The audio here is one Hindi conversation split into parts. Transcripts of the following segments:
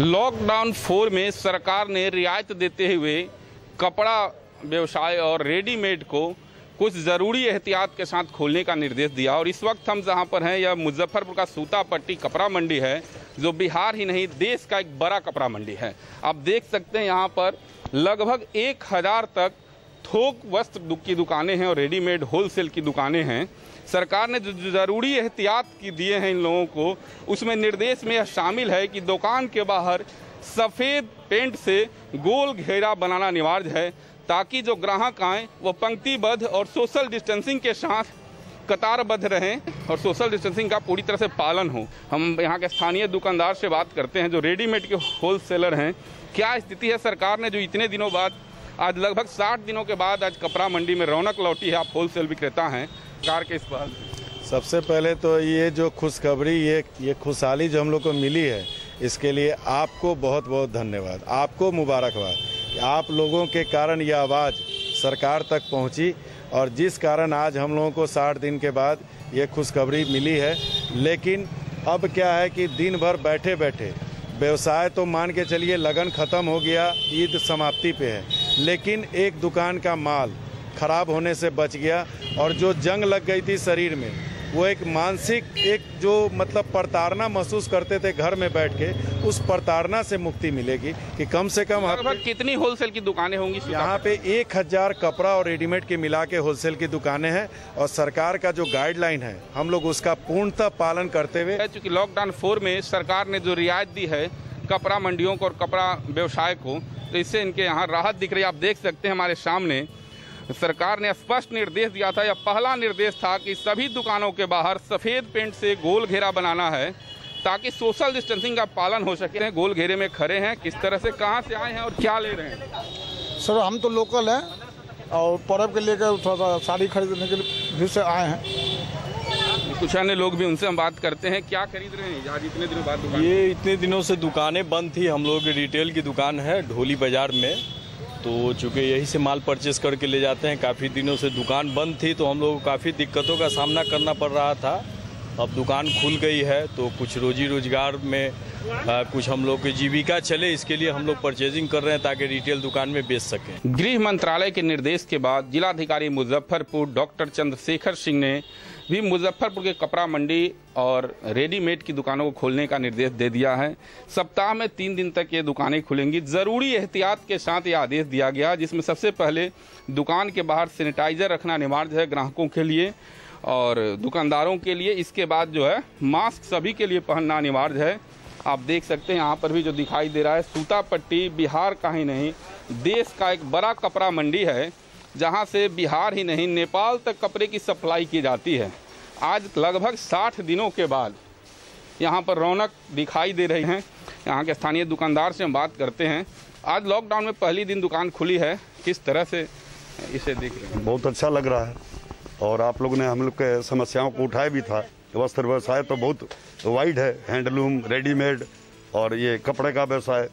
लॉकडाउन फोर में सरकार ने रियायत देते हुए कपड़ा व्यवसाय और रेडीमेड को कुछ ज़रूरी एहतियात के साथ खोलने का निर्देश दिया। और इस वक्त हम जहाँ पर हैं, यह मुजफ्फरपुर का सूतापट्टी कपड़ा मंडी है, जो बिहार ही नहीं, देश का एक बड़ा कपड़ा मंडी है। आप देख सकते हैं यहाँ पर लगभग एक हज़ार तक थोक वस्त्र की दुकानें हैं और रेडीमेड होलसेल की दुकानें हैं। सरकार ने जो ज़रूरी एहतियात की दिए हैं इन लोगों को, उसमें निर्देश में यह शामिल है कि दुकान के बाहर सफ़ेद पेंट से गोल घेरा बनाना अनिवार्य है, ताकि जो ग्राहक आए, वो पंक्तिबद्ध और सोशल डिस्टेंसिंग के साथ कतारबद्ध रहें और सोशल डिस्टेंसिंग का पूरी तरह से पालन हो। हम यहाँ के स्थानीय दुकानदार से बात करते हैं, जो रेडीमेड के होलसेलर हैं। क्या स्थिति है सरकार ने जो इतने दिनों बाद, आज लगभग साठ दिनों के बाद आज कपड़ा मंडी में रौनक लौटी है, आप होलसेल विक्रेता हैं सरकार के इस बात सबसे पहले तो ये जो खुशखबरी, ये ये खुशहाली जो हम लोग को मिली है, इसके लिए आपको बहुत बहुत धन्यवाद। आपको मुबारकबाद। आप लोगों के कारण यह आवाज़ सरकार तक पहुँची और जिस कारण आज हम लोगों को साठ दिन के बाद ये खुशखबरी मिली है, लेकिन अब क्या है कि दिन भर बैठे बैठे व्यवसाय तो मान के चलिए लगन ख़त्म हो गया, ईद समाप्ति पे है, लेकिन एक दुकान का माल खराब होने से बच गया और जो जंग लग गई थी शरीर में वो एक मानसिक एक जो मतलब प्रताड़ना महसूस करते थे घर में बैठ के उस प्रताड़ना से मुक्ति मिलेगी कि कम से कम लगभग कितनी होलसेल की दुकानें होंगी यहाँ पे एक हज़ार कपड़ा और रेडीमेड के मिला के होलसेल की दुकानें हैं और सरकार का जो गाइडलाइन है हम लोग उसका पूर्णतः पालन करते हुए चूँकि लॉकडाउन फोर में सरकार ने जो रियायत दी है कपड़ा मंडियों को और कपड़ा व्यवसाय को तो इससे इनके यहाँ राहत दिख रही है। आप देख सकते हैं हमारे सामने सरकार ने स्पष्ट निर्देश दिया था या पहला निर्देश था कि सभी दुकानों के बाहर सफ़ेद पेंट से गोल घेरा बनाना है ताकि सोशल डिस्टेंसिंग का पालन हो सके। गोल घेरे में खड़े हैं किस तरह से कहाँ से आए हैं और क्या ले रहे हैं? सर हम तो लोकल हैं और पर्व के लेकर थोड़ा सा साड़ी खरीदने के लिए भी से आए हैं। कुछ अन्य लोग भी उनसे हम बात करते हैं क्या खरीद रहे हैं? आज इतने दिनों बाद दुकान। ये इतने दिनों से दुकानें बंद थी हम लोग की रिटेल की दुकान है ढोली बाज़ार में। तो चूँकि यही से माल परचेस करके ले जाते हैं काफ़ी दिनों से दुकान बंद थी तो हम लोग को काफ़ी दिक्कतों का सामना करना पड़ रहा था। अब दुकान खुल गई है तो कुछ रोजी रोज़गार में आ, कुछ हम लोग की जीविका चले इसके लिए हम लोग परचेजिंग कर रहे हैं ताकि रिटेल दुकान में बेच सकें। गृह मंत्रालय के निर्देश के बाद जिलाधिकारी मुजफ्फरपुर डॉक्टर चंद्रशेखर सिंह ने भी मुजफ्फरपुर के कपड़ा मंडी और रेडीमेड की दुकानों को खोलने का निर्देश दे दिया है। सप्ताह में तीन दिन तक ये दुकानें खुलेंगी। ज़रूरी एहतियात के साथ ये आदेश दिया गया, जिसमें सबसे पहले दुकान के बाहर सैनिटाइजर रखना अनिवार्य है ग्राहकों के लिए और दुकानदारों के लिए। इसके बाद जो है, मास्क सभी के लिए पहनना अनिवार्य है। आप देख सकते हैं, यहाँ पर भी जो दिखाई दे रहा है, सूतापट्टी बिहार का ही नहीं, देश का एक बड़ा कपड़ा मंडी है। जहाँ से बिहार ही नहीं, नेपाल तक कपड़े की सप्लाई की जाती है। आज लगभग 60 दिनों के बाद यहाँ पर रौनक दिखाई दे रही हैं। यहाँ के स्थानीय दुकानदार से हम बात करते हैं। आज लॉकडाउन में पहली दिन दुकान खुली है। किस तरह से इसे देख रहे हैं? बहुत अच्छा लग रहा है। और आप लोगों ने, हम लोग के समस्याओं को उठाया भी था। वस्त्र व्यवसाय तो बहुत वाइड है। हैंडलूम रेडीमेड और ये कपड़े का व्यवसाय,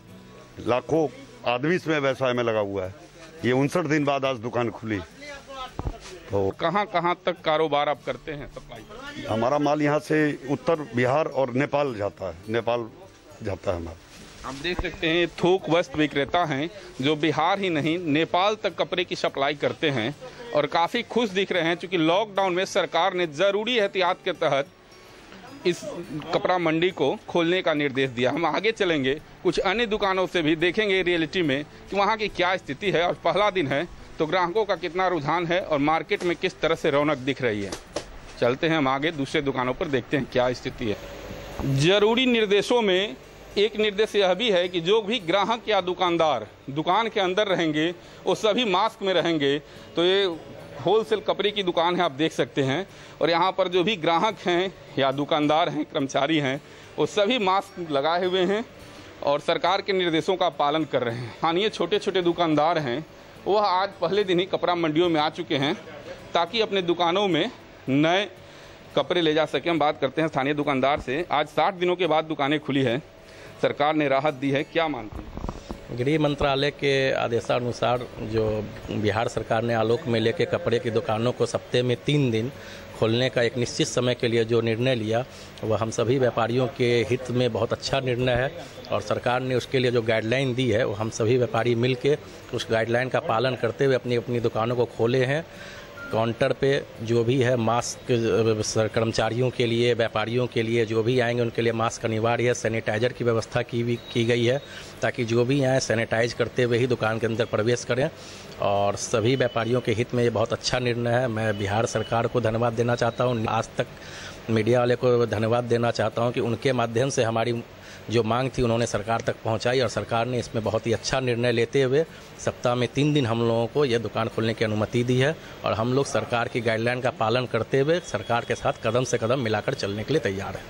लाखों आदमी इसमें व्यवसाय में लगा हुआ है। ये उनसठ दिन बाद आज दुकान खुली। तो कहाँ कहाँ तक कारोबार आप करते हैं सप्लाई? हमारा माल यहाँ से उत्तर बिहार और नेपाल जाता है। नेपाल जाता है हमारा। आप देख सकते हैं थोक वस्त्र विक्रेता हैं जो बिहार ही नहीं नेपाल तक कपड़े की सप्लाई करते हैं और काफ़ी खुश दिख रहे हैं क्योंकि लॉकडाउन में सरकार ने ज़रूरी एहतियात के तहत इस कपड़ा मंडी को खोलने का निर्देश दिया। हम आगे चलेंगे। कुछ अन्य दुकानों से भी देखेंगे रियलिटी में कि वहाँ की क्या स्थिति है। और पहला दिन है तो ग्राहकों का कितना रुझान है और मार्केट में किस तरह से रौनक दिख रही है। चलते हैं हम आगे, दूसरे दुकानों पर देखते हैं क्या स्थिति है। ज़रूरी निर्देशों में एक निर्देश यह भी है कि जो भी ग्राहक या दुकानदार दुकान के अंदर रहेंगे, वो सभी मास्क में रहेंगे। तो ये होलसेल कपड़े की दुकान है, आप देख सकते हैं। और यहाँ पर जो भी ग्राहक हैं या दुकानदार हैं, कर्मचारी हैं, वो सभी मास्क लगाए हुए हैं और सरकार के निर्देशों का पालन कर रहे हैं। स्थानीय छोटे छोटे दुकानदार हैं वह आज पहले दिन ही कपड़ा मंडियों में आ चुके हैं ताकि अपने दुकानों में नए कपड़े ले जा सकें। हम बात करते हैं स्थानीय दुकानदार से। आज साठ दिनों के बाद दुकानें खुली है। सरकार ने राहत दी है, क्या मानते हैं? गृह मंत्रालय के आदेशानुसार जो बिहार सरकार ने आलोक मेले के कपड़े की दुकानों को सप्ताह में तीन दिन खोलने का एक निश्चित समय के लिए जो निर्णय लिया, वह हम सभी व्यापारियों के हित में बहुत अच्छा निर्णय है और सरकार ने उसके लिए जो गाइडलाइन दी है, वो हम सभी व्यापारी मिल के उस गाइडलाइन का पालन करते हुए अपनी अपनी दुकानों को खोले हैं। काउंटर पे जो भी है मास्क कर्मचारियों के लिए, व्यापारियों के लिए, जो भी आएँगे उनके लिए मास्क अनिवार्य है। सैनिटाइजर की व्यवस्था की भी, की गई है ताकि जो भी आए, सैनिटाइज करते हुए ही दुकान के अंदर प्रवेश करें। और सभी व्यापारियों के हित में ये बहुत अच्छा निर्णय है। मैं बिहार सरकार को धन्यवाद देना चाहता हूँ। आज तक मीडिया वाले को धन्यवाद देना चाहता हूँ कि उनके माध्यम से हमारी जो मांग थी उन्होंने सरकार तक पहुंचाई और सरकार ने इसमें बहुत ही अच्छा निर्णय लेते हुए सप्ताह में तीन दिन हम लोगों को यह दुकान खोलने की अनुमति दी है और हम लोग सरकार की गाइडलाइन का पालन करते हुए सरकार के साथ कदम से कदम मिलाकर चलने के लिए तैयार हैं।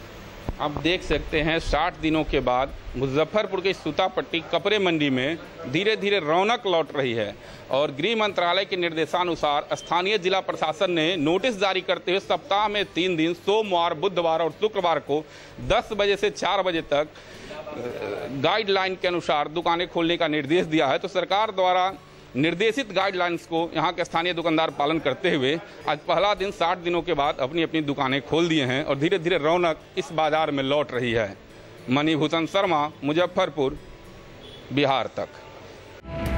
आप देख सकते हैं 60 दिनों के बाद मुजफ्फरपुर के सूतापट्टी कपड़े मंडी में धीरे धीरे रौनक लौट रही है और गृह मंत्रालय के निर्देशानुसार स्थानीय जिला प्रशासन ने नोटिस जारी करते हुए सप्ताह में तीन दिन, सोमवार, बुधवार और शुक्रवार को 10 बजे से 4 बजे तक गाइडलाइन के अनुसार दुकानें खोलने का निर्देश दिया है। तो सरकार द्वारा निर्देशित गाइडलाइंस को यहाँ के स्थानीय दुकानदार पालन करते हुए आज पहला दिन 60 दिनों के बाद अपनी अपनी दुकानें खोल दिए हैं और धीरे धीरे रौनक इस बाज़ार में लौट रही है। मणिभूषण शर्मा, मुजफ्फरपुर, बिहार तक।